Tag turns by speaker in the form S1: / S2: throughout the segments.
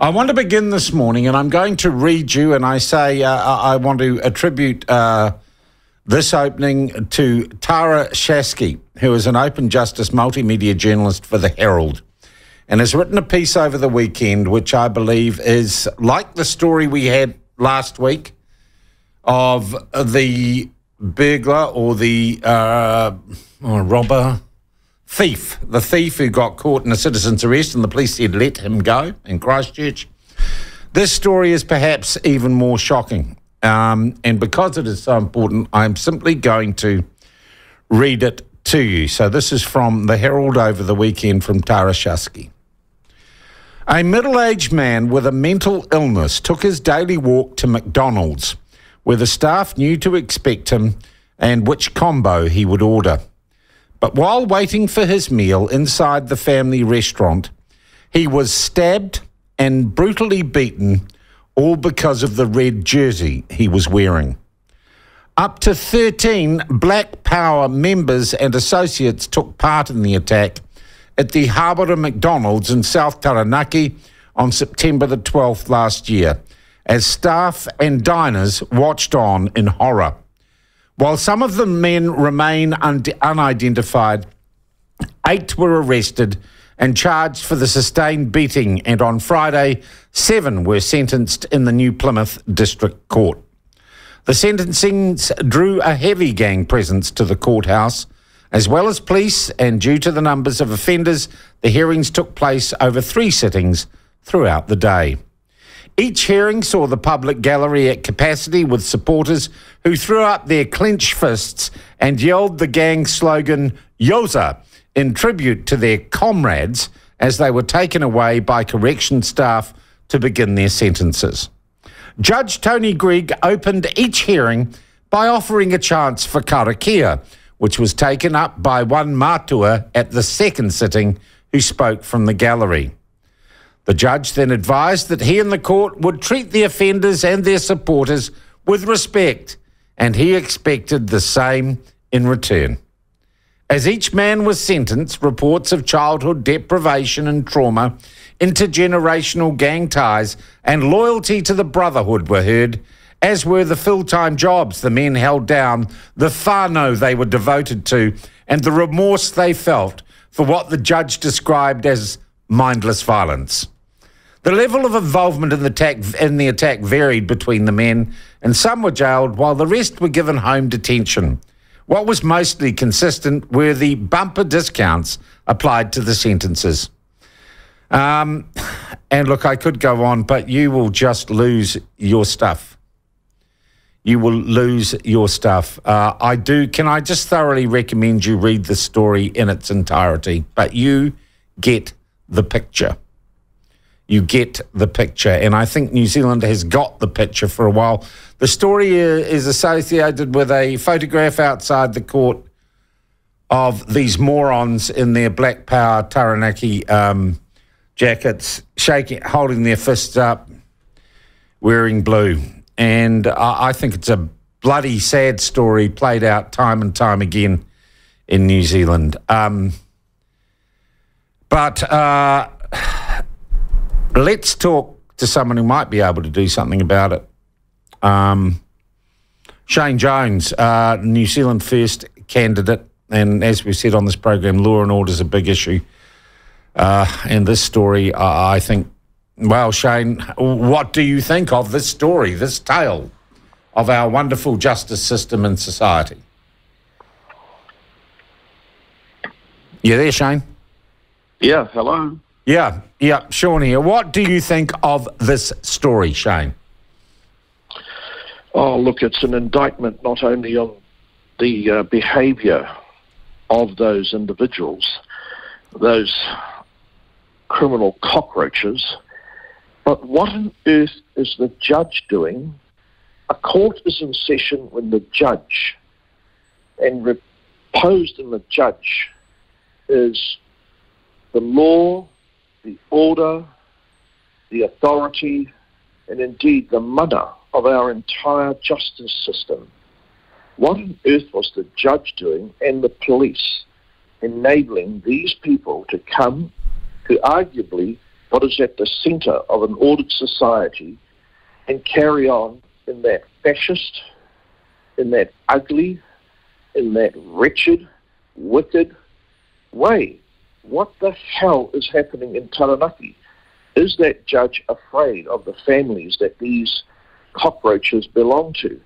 S1: I want to begin this morning, and I'm going to read you, and I say uh, I want to attribute uh, this opening to Tara Shaskey, who is an open justice multimedia journalist for The Herald, and has written a piece over the weekend, which I believe is like the story we had last week of the burglar or the uh, or robber thief, the thief who got caught in a citizen's arrest and the police said let him go in Christchurch. This story is perhaps even more shocking. Um, and because it is so important, I'm simply going to read it to you. So this is from the Herald over the weekend from Tara Shaskey. A middle aged man with a mental illness took his daily walk to McDonald's, where the staff knew to expect him and which combo he would order. But while waiting for his meal inside the family restaurant, he was stabbed and brutally beaten, all because of the red jersey he was wearing. Up to 13 Black Power members and associates took part in the attack at the Hāwera McDonald's in South Taranaki on September the 12th last year, as staff and diners watched on in horror. While some of the men remain un- unidentified, eight were arrested and charged for the sustained beating, and on Friday, seven were sentenced in the New Plymouth District Court. The sentencings drew a heavy gang presence to the courthouse, as well as police, and due to the numbers of offenders, the hearings took place over three sittings throughout the day. Each hearing saw the public gallery at capacity with supporters who threw up their clenched fists and yelled the gang slogan, Yoza, in tribute to their comrades as they were taken away by correction staff to begin their sentences. Judge Tony Greig opened each hearing by offering a chance for karakia, which was taken up by one matua at the second sitting who spoke from the gallery. The judge then advised that he and the court would treat the offenders and their supporters with respect, and he expected the same in return. As each man was sentenced, reports of childhood deprivation and trauma, intergenerational gang ties, and loyalty to the Brotherhood were heard, as were the full time jobs the men held down, the whānau they were devoted to, and the remorse they felt for what the judge described as mindless violence. The level of involvement in the attack in the attack varied between the men, and some were jailed while the rest were given home detention. What was mostly consistent were the bumper discounts applied to the sentences. Um, and look, I could go on, but you will just lose your stuff. You will lose your stuff. Uh, I do. Can I just thoroughly recommend you read the story in its entirety? But you get the picture you get the picture. And I think New Zealand has got the picture for a while. The story is associated with a photograph outside the court of these morons in their Black Power Taranaki um, jackets, shaking, holding their fists up, wearing blue. And I, I think it's a bloody sad story played out time and time again in New Zealand. Um, but uh, let's talk to someone who might be able to do something about it. Um, Shane Jones, uh, New Zealand First candidate, and as we said on this program, law and order is a big issue. Uh, and this story, uh, I think, well, Shane, what do you think of this story, this tale of our wonderful justice system and society? You there, Shane?
S2: Yeah, hello.
S1: Yeah, yeah, Sean. What do you think of this story, Shane?
S2: Oh, look, it's an indictment not only on the uh, behaviour of those individuals, those criminal cockroaches, but what on earth is the judge doing? A court is in session when the judge, and reposed in the judge, is the law the order, the authority, and indeed the mana of our entire justice system. What on earth was the judge doing and the police enabling these people to come to arguably what is at the centre of an ordered society and carry on in that fascist, in that ugly, in that wretched, wicked way. What the hell is happening in Taranaki? Is that judge afraid of the families that these cockroaches belong to?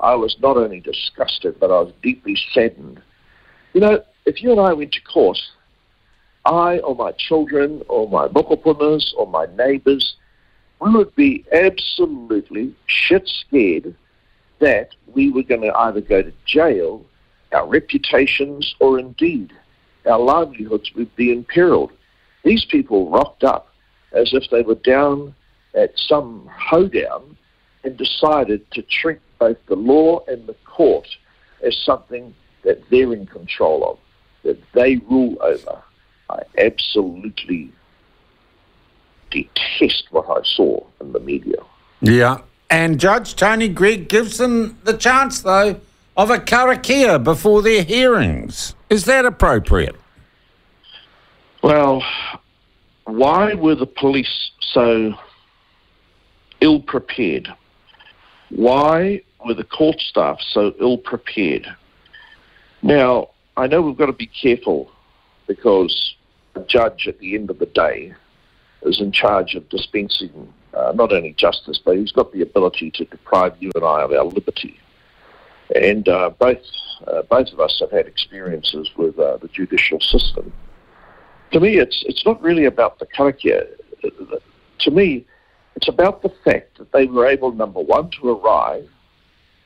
S2: I was not only disgusted, but I was deeply saddened. You know, if you and I went to court, I or my children or my mokopunas or my neighbours, we would be absolutely shit scared that we were going to either go to jail, our reputations, or indeed our livelihoods would be imperiled. These people rocked up as if they were down at some hoedown and decided to treat both the law and the court as something that they're in control of, that they rule over. I absolutely detest what I saw in the media.
S1: Yeah. And Judge Tony Greig gives them the chance, though, of a karakia before their hearings. Is that appropriate?
S2: Well, why were the police so ill prepared? Why were the court staff so ill prepared? Now, I know we've got to be careful because a judge at the end of the day is in charge of dispensing uh, not only justice, but he's got the ability to deprive you and I of our liberty. And uh, both uh, both of us have had experiences with uh, the judicial system. To me, it's it's not really about the karakia. To me, it's about the fact that they were able, number one, to arrive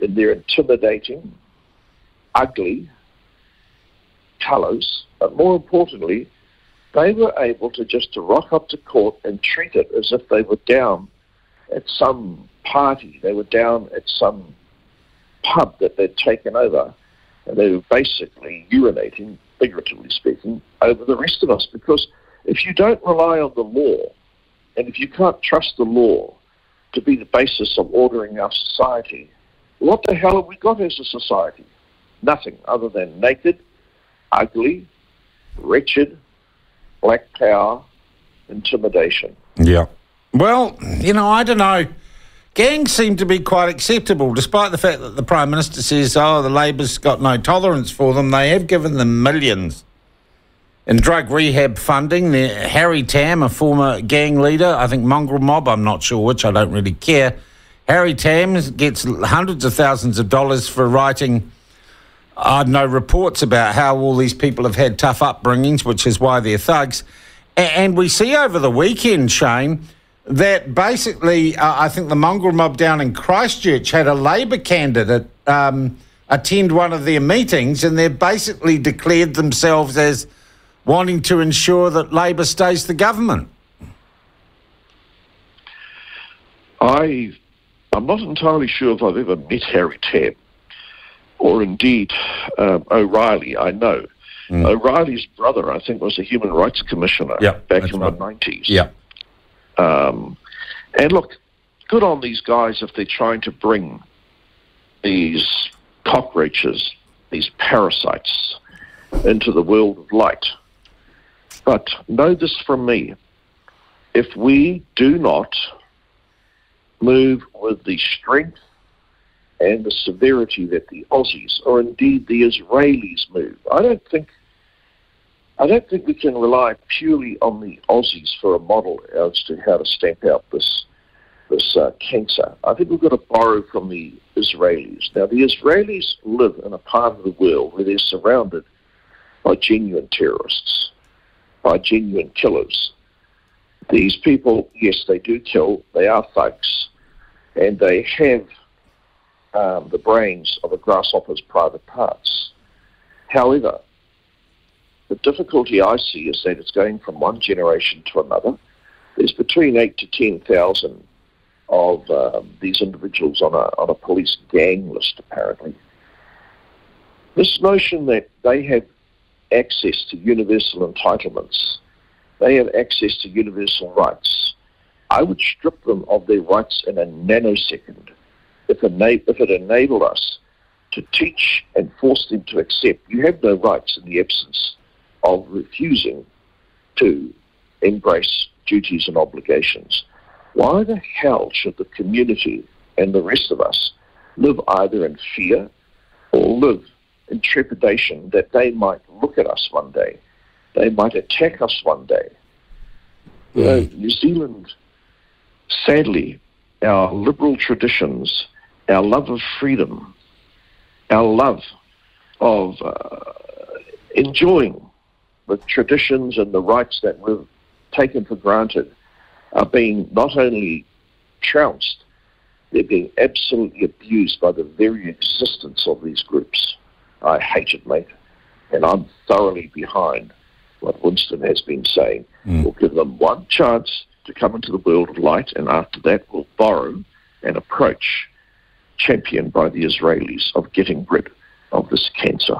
S2: in their intimidating, ugly colours, but more importantly, they were able to just to rock up to court and treat it as if they were down at some party. They were down at some pub that they'd taken over, and they were basically urinating, figuratively speaking, over the rest of us. Because if you don't rely on the law, and if you can't trust the law to be the basis of ordering our society, what the hell have we got as a society? Nothing other than naked, ugly, wretched, black power, intimidation.
S1: Yeah. Well, you know, I don't know. Gangs seem to be quite acceptable, despite the fact that the Prime Minister says, oh, the Labor's got no tolerance for them. They have given them millions in drug rehab funding. Harry Tam, a former gang leader, I think Mongrel Mob, I'm not sure which, I don't really care. Harry Tam gets hundreds of thousands of dollars for writing I know reports about how all these people have had tough upbringings, which is why they're thugs. And we see over the weekend, Shane, that basically, uh, I think the mongrel mob down in Christchurch had a Labor candidate um, attend one of their meetings, and they've basically declared themselves as wanting to ensure that Labor stays the government.
S2: I, I'm not entirely sure if I've ever met Harry Tam or indeed um, O'Reilly, I know. Mm. O'Reilly's brother, I think, was a human rights commissioner
S1: yeah,
S2: back in
S1: right.
S2: the 90s.
S1: Yeah.
S2: Um, and look, good on these guys if they're trying to bring these cockroaches, these parasites, into the world of light. But know this from me if we do not move with the strength and the severity that the Aussies or indeed the Israelis move. I don't think I don't think we can rely purely on the Aussies for a model as to how to stamp out this this uh, cancer. I think we've got to borrow from the Israelis. Now, the Israelis live in a part of the world where they're surrounded by genuine terrorists, by genuine killers. These people, yes, they do kill. They are thugs, and they have um, the brains of a grasshopper's private parts. However, the difficulty I see is that it's going from one generation to another. There's between eight to ten thousand of um, these individuals on a on a police gang list, apparently. This notion that they have access to universal entitlements, they have access to universal rights. I would strip them of their rights in a nanosecond if, ena- if it enabled us to teach and force them to accept you have no rights in the absence of refusing to embrace duties and obligations, why the hell should the community and the rest of us live either in fear or live in trepidation that they might look at us one day, they might attack us one day? You know, New Zealand, sadly, our liberal traditions, our love of freedom, our love of uh, enjoying the traditions and the rights that we've taken for granted are being not only trounced, they're being absolutely abused by the very existence of these groups. I hate it, mate, and I'm thoroughly behind what Winston has been saying. Mm. We'll give them one chance to come into the world of light, and after that, we'll borrow an approach championed by the Israelis of getting rid of this cancer.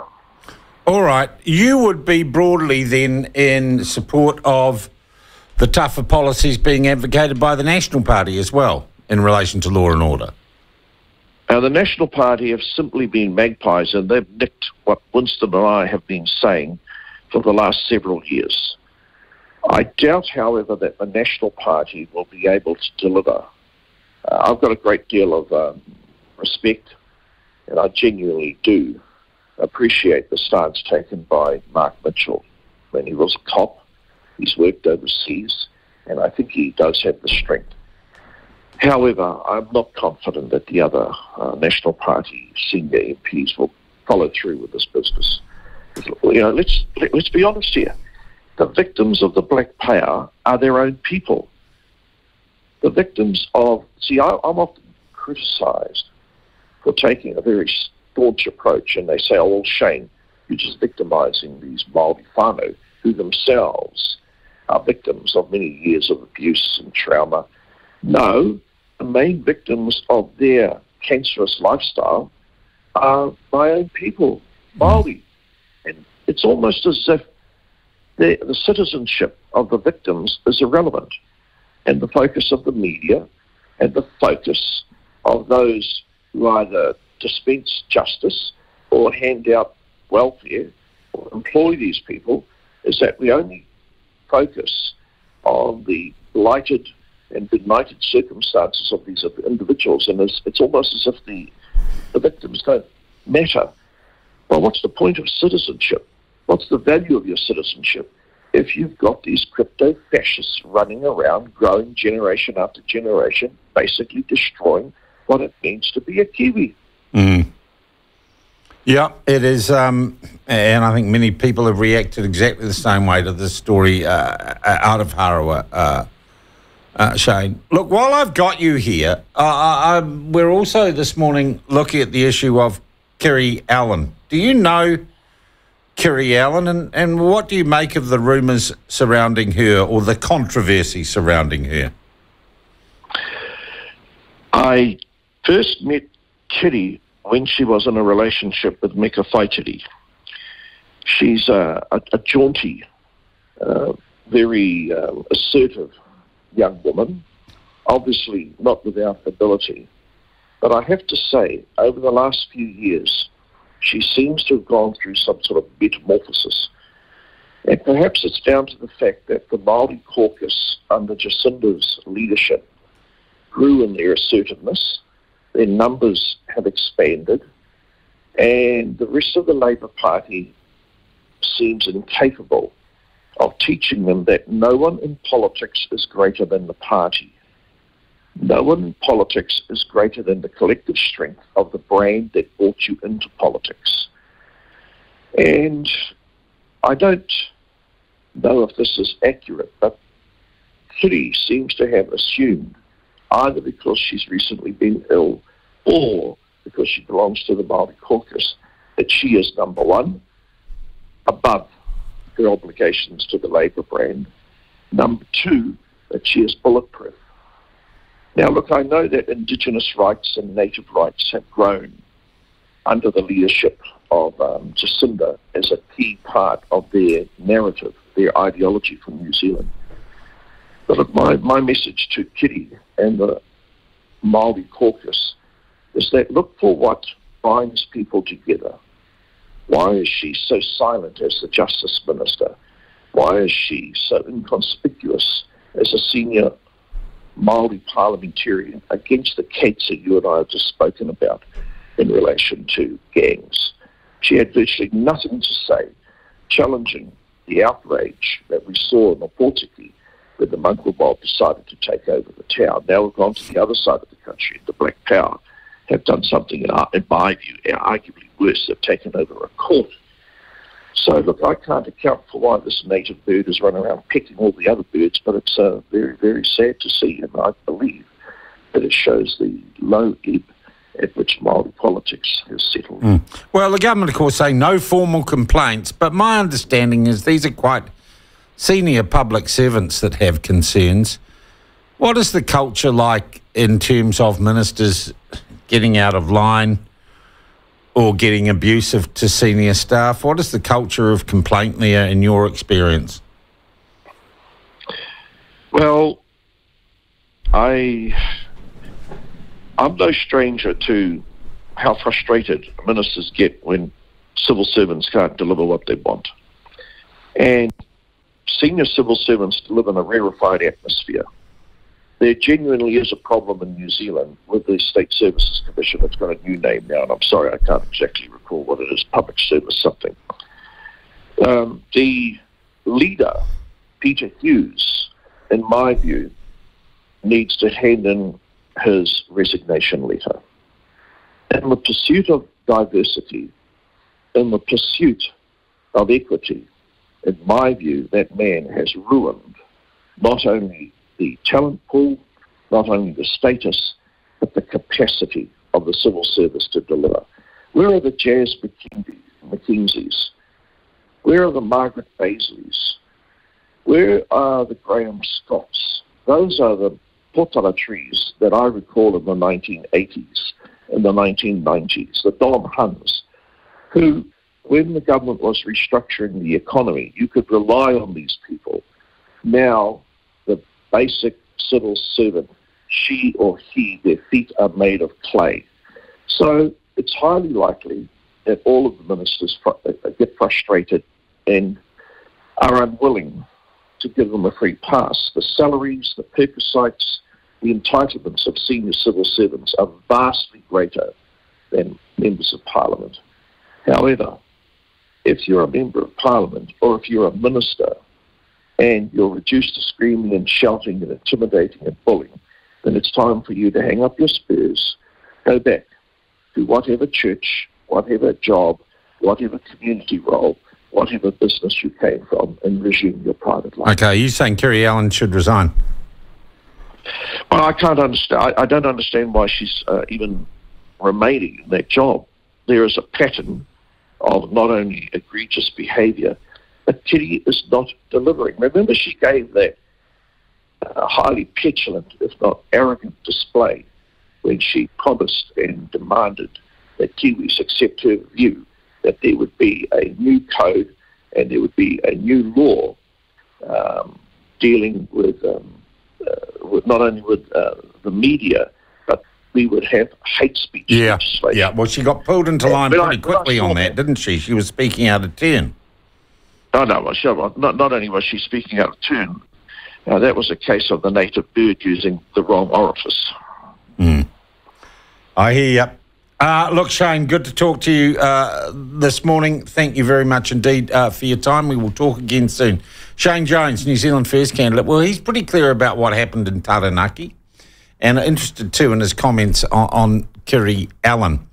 S1: All right. You would be broadly then in support of the tougher policies being advocated by the National Party as well in relation to law and order.
S2: Now, the National Party have simply been magpies and they've nicked what Winston and I have been saying for the last several years. I doubt, however, that the National Party will be able to deliver. Uh, I've got a great deal of um, respect, and I genuinely do appreciate the stance taken by Mark Mitchell when he was a cop. He's worked overseas, and I think he does have the strength. However, I'm not confident that the other uh, National Party senior MPs will follow through with this business. You know, let's let, us let us be honest here. The victims of the Black Power are their own people. The victims of see, I, I'm often criticised for taking a very staunch approach, and they say, "Oh, well, Shane, you're just victimising these Maori whānau who themselves are victims of many years of abuse and trauma." No, the main victims of their cancerous lifestyle are my own people, Maori, and it's almost as if the, the citizenship of the victims is irrelevant, and the focus of the media and the focus of those who either dispense justice or hand out welfare or employ these people is that we only focus on the blighted and benighted circumstances of these individuals, and it's, it's almost as if the, the victims don't matter. Well, what's the point of citizenship? What's the value of your citizenship if you've got these crypto fascists running around, growing generation after generation, basically destroying what it means to be a Kiwi?
S1: Mm. Yeah, it is. Um, and I think many people have reacted exactly the same way to this story uh, uh out of Hāwera, uh, uh, Shane. Look, while I've got you here, uh, uh, we're also this morning looking at the issue of Kiri Allan. Do you know Kiri Allan, and, and what do you make of the rumours surrounding her or the controversy surrounding her?
S2: I first met Kiri when she was in a relationship with Meka Whaitiri. She's a, a, a jaunty, uh, very uh, assertive young woman, obviously not without ability. But I have to say, over the last few years, she seems to have gone through some sort of metamorphosis. And perhaps it's down to the fact that the Māori caucus under Jacinda's leadership grew in their assertiveness their numbers have expanded, and the rest of the Labour Party seems incapable of teaching them that no one in politics is greater than the party. No one in politics is greater than the collective strength of the brand that brought you into politics. And I don't know if this is accurate, but Kiri seems to have assumed either because she's recently been ill or because she belongs to the Maori caucus, that she is number one, above her obligations to the Labour brand. Number two, that she is bulletproof. Now, look, I know that Indigenous rights and native rights have grown under the leadership of um, Jacinda as a key part of their narrative, their ideology for New Zealand. But my, my message to Kiri and the Maori caucus is that look for what binds people together. Why is she so silent as the Justice Minister? Why is she so inconspicuous as a senior Maori parliamentarian against the case that you and I have just spoken about in relation to gangs. She had virtually nothing to say challenging the outrage that we saw in Opotiki when the Mongrel Mob decided to take over the town. Now we've gone to the other side of the country, and the Black Power have done something, in, our, in my view, arguably worse. They've taken over a court. So, look, I can't account for why this native bird is running around picking all the other birds, but it's uh, very, very sad to see, and I believe that it shows the low ebb at which Māori politics has settled. Mm.
S1: Well, the government, of course, say no formal complaints, but my understanding is these are quite senior public servants that have concerns. What is the culture like in terms of ministers getting out of line or getting abusive to senior staff? What is the culture of complaint there in your experience?
S2: Well, I I'm no stranger to how frustrated ministers get when civil servants can't deliver what they want. And senior civil servants live in a rarefied atmosphere. There genuinely is a problem in New Zealand with the State Services Commission. It's got a new name now, and I'm sorry I can't exactly recall what it is public service something. Um, the leader, Peter Hughes, in my view, needs to hand in his resignation letter. In the pursuit of diversity, in the pursuit of equity, in my view, that man has ruined not only the talent pool, not only the status, but the capacity of the civil service to deliver. Where are the Jas McKenzies? Where are the Margaret Bazleys? Where are the Graham Scotts? Those are the tōtara trees that I recall in the 1980s, in the 1990s, the Don Hunns, who, when the government was restructuring the economy, you could rely on these people. Now, the basic civil servant, she or he, their feet are made of clay. So it's highly likely that all of the ministers fr- uh, get frustrated and are unwilling to give them a free pass. The salaries, the perquisites, the entitlements of senior civil servants are vastly greater than members of parliament. However, if you're a member of parliament or if you're a minister and you're reduced to screaming and shouting and intimidating and bullying, then it's time for you to hang up your spurs, go back to whatever church, whatever job, whatever community role, whatever business you came from, and resume your private life.
S1: Okay, you're saying Kiri Allan should resign?
S2: Well, I can't understand. I, I don't understand why she's uh, even remaining in that job. There is a pattern of not only egregious behaviour, but Kiri is not delivering. Remember, she gave that uh, highly petulant, if not arrogant, display when she promised and demanded that Kiwis accept her view that there would be a new code and there would be a new law um, dealing with um, uh, with not only with uh, the media, we would have hate speech.
S1: Yeah, yeah. Well, she got pulled into line pretty I, quickly on that, didn't she? She was speaking out of turn.
S2: No, no. Well, she, not, not only was she speaking out of turn, uh, that was a case of the native bird using the wrong orifice.
S1: Mm. I hear you. Uh, look, Shane, good to talk to you uh, this morning. Thank you very much indeed uh, for your time. We will talk again soon. Shane Jones, New Zealand First candidate. Well, he's pretty clear about what happened in Taranaki and interested too in his comments on, on Kiri Allan.